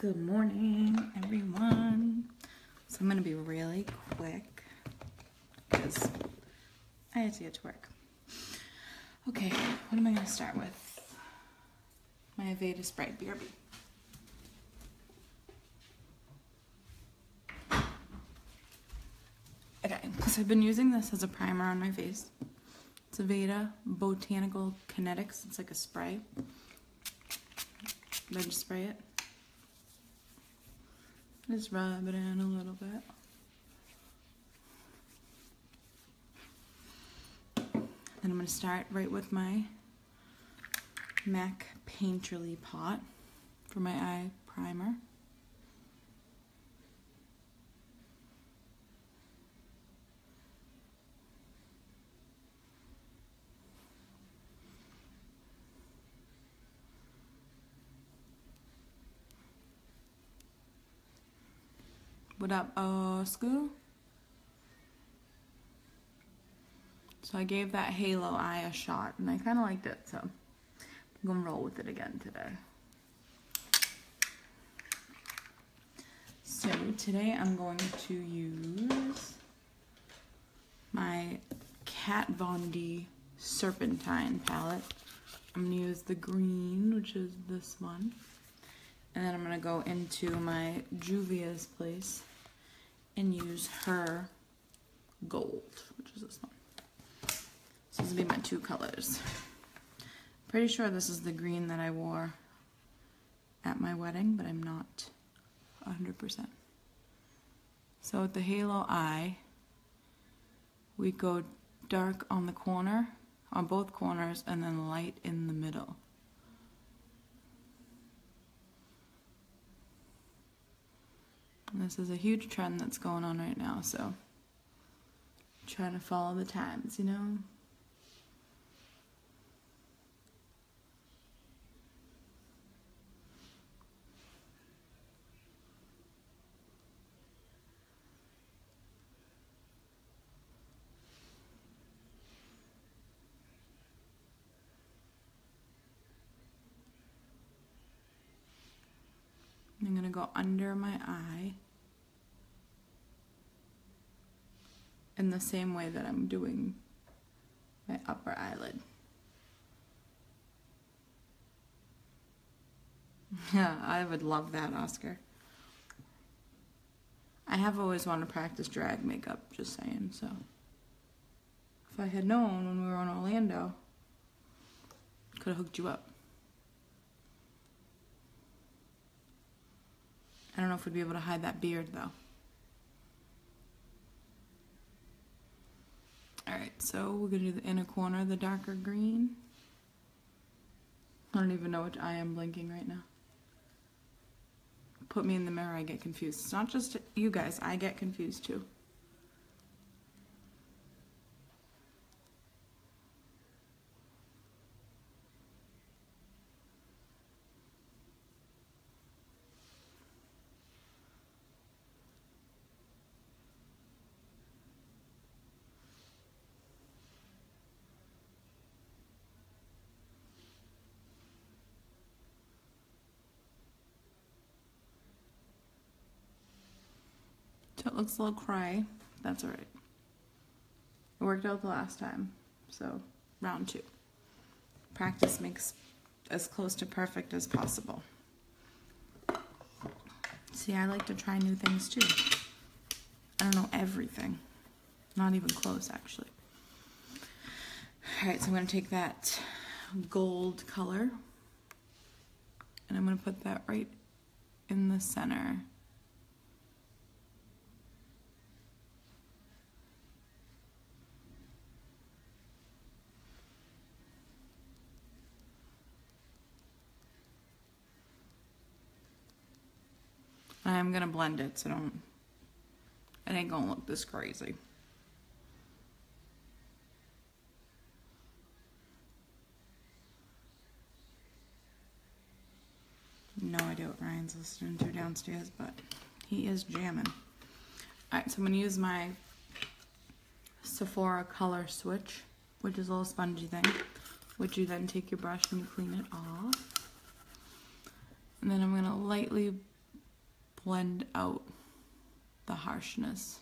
Good morning, everyone. So I'm gonna be really quick because I had to get to work. Okay, what am I gonna start with? My Aveda Sprite BRB. Okay, because I've been using this as a primer on my face. It's Aveda Botanical Kinetics. It's like a spray. Then just spray it. Just rub it in a little bit. Then I'm going to start right with my MAC Painterly pot for my eye primer. Up, school, So I gave that Halo Eye a shot, and I kind of liked it, so I'm going to roll with it again today. So today I'm going to use my Kat Von D Serpentina palette. I'm going to use the green, which is this one. And then I'm going to go into my Juvia's place and use her gold, which is this one. So this will be my two colors. Pretty sure this is the green that I wore at my wedding, but I'm not 100%. So with the halo eye, we go dark on the corner, on both corners, and then light in the middle. And this is a huge trend that's going on right now, so trying to follow the times, you know? I'm going to go under my eye in the same way that I'm doing my upper eyelid. Yeah, I would love that, Oscar. I have always wanted to practice drag makeup, just saying, so. If I had known when we were in Orlando, could have hooked you up. I don't know if we'd be able to hide that beard though. Alright, so we're going to do the inner corner, the darker green. I don't even know which eye I'm blinking right now. Put me in the mirror, I get confused. It's not just you guys, I get confused too. It looks a little cry, That's alright. It worked out the last time. So, round two. Practice makes as close to perfect as possible. See, I like to try new things too. I don't know everything. Not even close, actually. Alright, so I'm going to take that gold color and I'm going to put that right in the center. I'm gonna blend it, so don't, it ain't gonna look this crazy. No idea what Ryan's listening to downstairs, but he is jamming. Alright, so I'm gonna use my Sephora Color Switch, which is a little spongy thing, which you then take your brush and you clean it off. And then I'm gonna lightly blend out the harshness.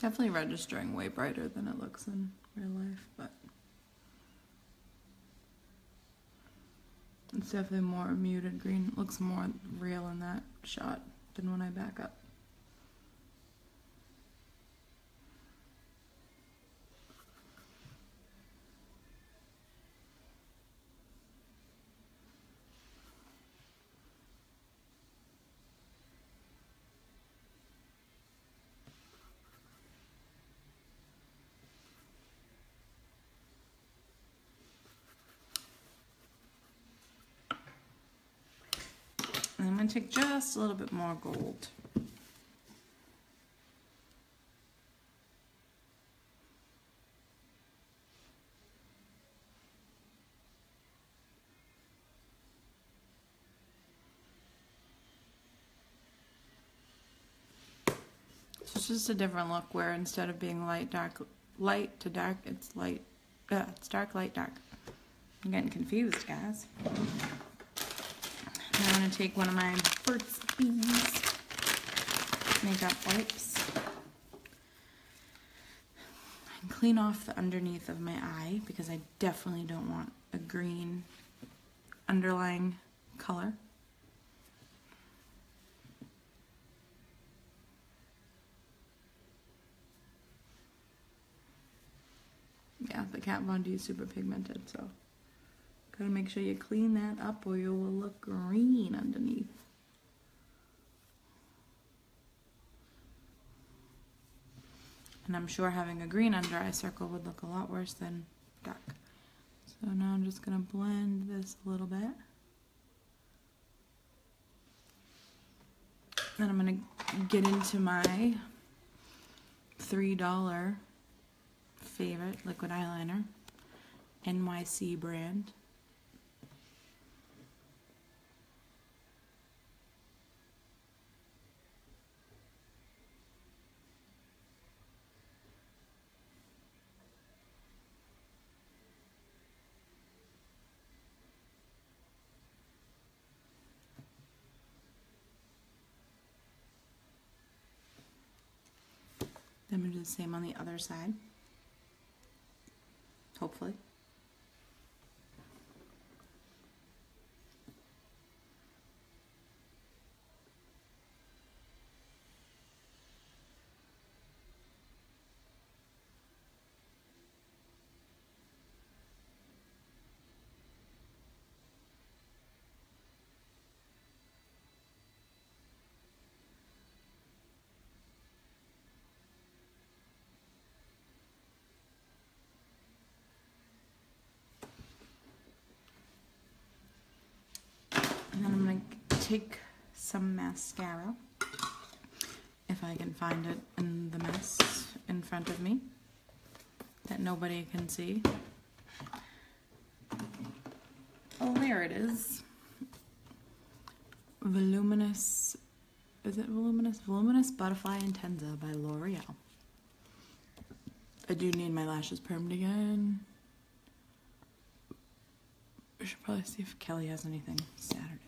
Definitely registering way brighter than it looks in real life, but it's definitely more muted green. It looks more real in that shot than when I back up. And I'm going to take just a little bit more gold. It's just a different look where instead of being light, dark, light to dark, it's light, uh, it's dark, light, dark. I'm getting confused, guys. I'm going to take one of my Burt's Bees makeup wipes and clean off the underneath of my eye because I definitely don't want a green underlying color. Yeah, the Kat Von D is super pigmented, so gotta make sure you clean that up or you will look green underneath. And I'm sure having a green under eye circle would look a lot worse than dark. So now I'm just gonna blend this a little bit. Then I'm gonna get into my $3 favorite liquid eyeliner, NYC brand. Same on the other side. Hopefully. And then I'm gonna take some mascara, if I can find it in the mess in front of me, that nobody can see. Oh, there it is. Voluminous, is it voluminous? Voluminous Butterfly Intenza by L'Oreal. I do need my lashes permed again. I should probably see if Kelly has anything Saturday.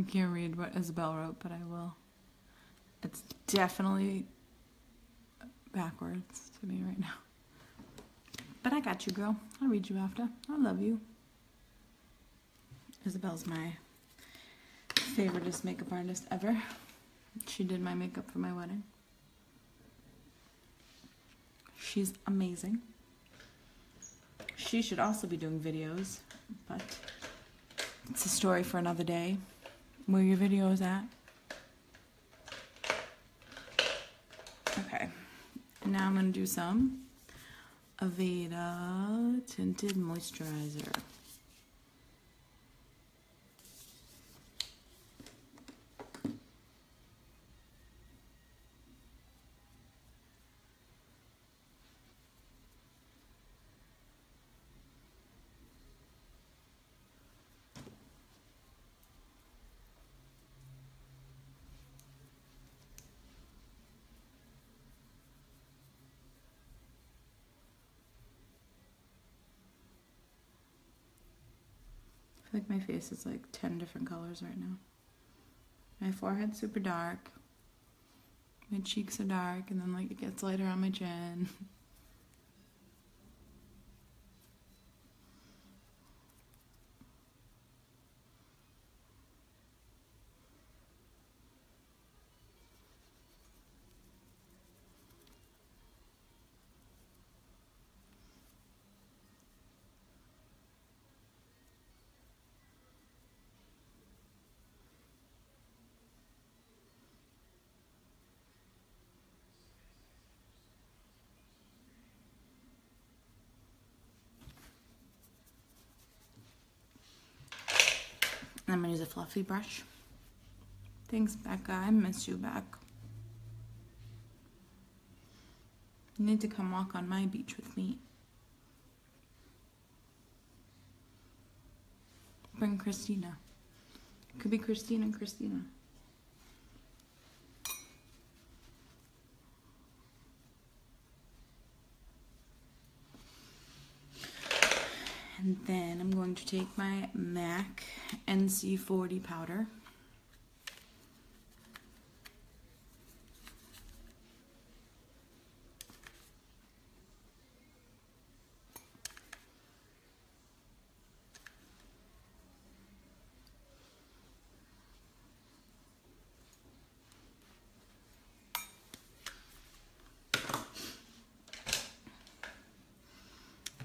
I can't read what Isabel wrote, but I will. It's definitely backwards to me right now. But I got you, girl. I'll read you after. I love you. Isabel's my favoriteest makeup artist ever. She did my makeup for my wedding. She's amazing. She should also be doing videos, but it's a story for another day. Where your video is at? Okay. Now I'm going to do some Aveda Tinted Moisturizer. Like my face is like 10 different colors right now. My forehead's super dark. My cheeks are dark, and then like it gets lighter on my chin. And I'm gonna use a fluffy brush. Thanks, Becca. I miss you back. You need to come walk on my beach with me. Bring Christina. Could be Christina Christina. And then I'm going to take my MAC NC40 powder.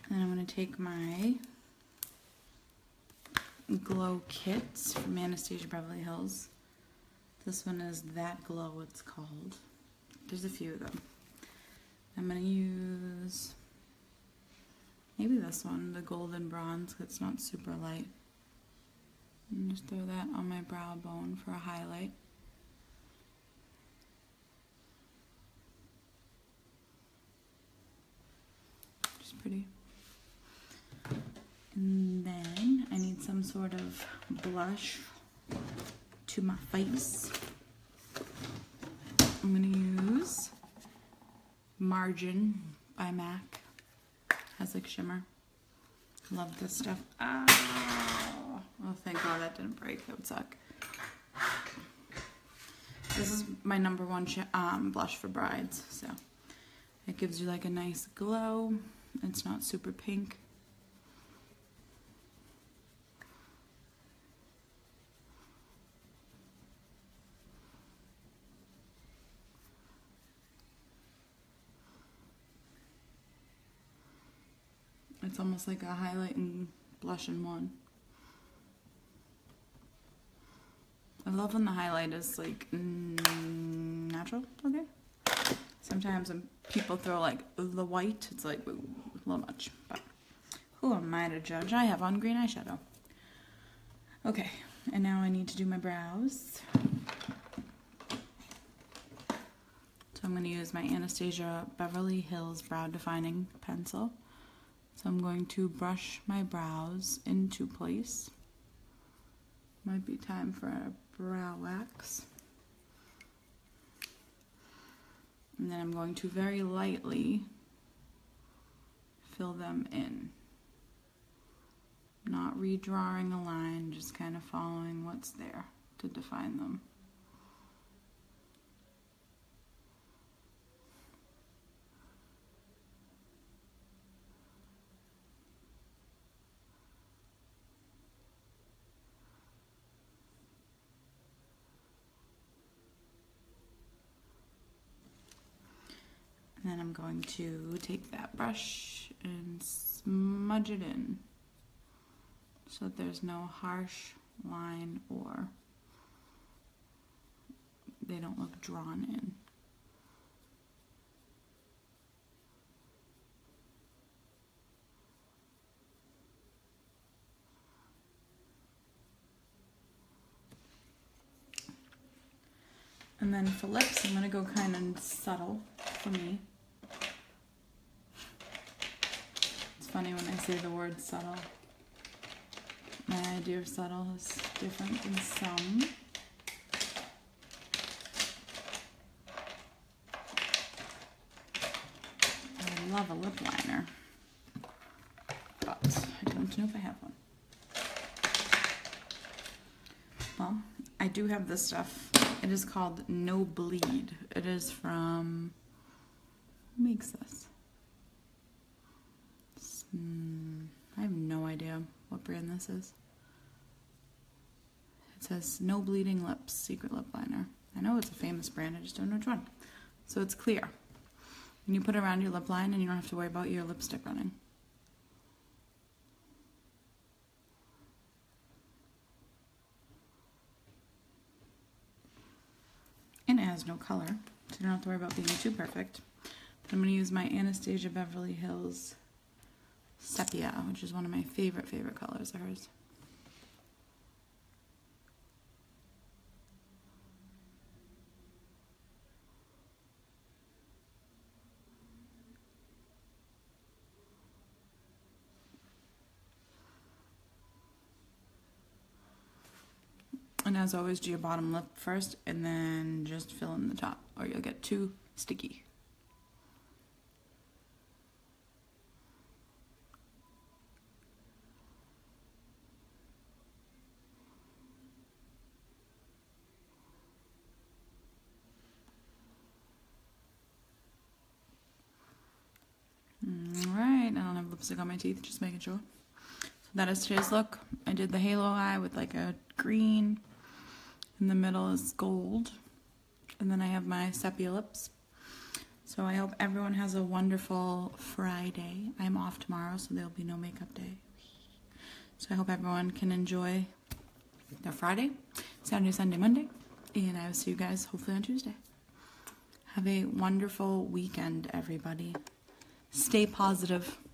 And I'm going to take my glow kits from Anastasia Beverly Hills. This one is That Glow, it's called. There's a few of them. I'm going to use maybe this one, the golden bronze, it's not super light. And just throw that on my brow bone for a highlight. Just pretty. And then I need some sort of blush to my face. I'm gonna use Margin by MAC. Has like shimmer. Love this stuff. Oh, oh thank God that didn't break. That would suck. This is my number one um, blush for brides. So it gives you like a nice glow. It's not super pink. It's almost like a highlight and blush in one. I love when the highlight is like mm, natural, okay? Sometimes when people throw like the white, it's like ooh, a little much, but who am I to judge? I have on green eyeshadow. Okay, and now I need to do my brows. So I'm going to use my Anastasia Beverly Hills Brow Defining Pencil. So I'm going to brush my brows into place. Might be time for a brow wax. And then I'm going to very lightly fill them in. Not redrawing a line, just kind of following what's there. to define them. And then I'm going to take that brush and smudge it in so that there's no harsh line or they don't look drawn in. And then for lips, I'm gonna go kind of subtle for me. It's funny when I say the word subtle. My idea of subtle is different than some. I love a lip liner, but I don't know if I have one. Well, I do have this stuff. It is called No Bleed. It is from. Who makes this? Mm, I have no idea what brand this is. It says No Bleeding Lips Secret Lip Liner. I know it's a famous brand, I just don't know which one. So it's clear. And you put it around your lip line and you don't have to worry about your lipstick running. And it has no color, so you don't have to worry about being too perfect. I'm going to use my Anastasia Beverly Hills Sepia, which is one of my favorite, favorite colors of hers. And as always, do your bottom lip first and then just fill in the top, or you'll get too sticky. Alright, I don't have lipstick on my teeth, just making sure. So that is today's look. I did the halo eye with like a green. In the middle is gold. And then I have my sepia lips. So I hope everyone has a wonderful Friday. I'm off tomorrow, so there'll be no makeup day. So I hope everyone can enjoy their Friday, Saturday, Sunday, Monday. And I will see you guys hopefully on Tuesday. Have a wonderful weekend, everybody. Stay positive.